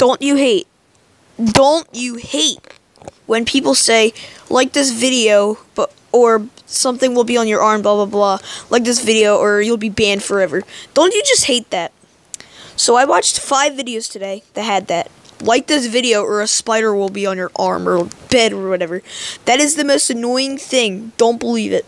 Don't you hate? Don't you hate when people say like this video, but or something will be on your arm, blah blah blah. Like this video, or you'll be banned forever. Don't you just hate that? So I watched five videos today that had that. Like this video, or a spider will be on your arm or bed or whatever. That is the most annoying thing. Don't believe it.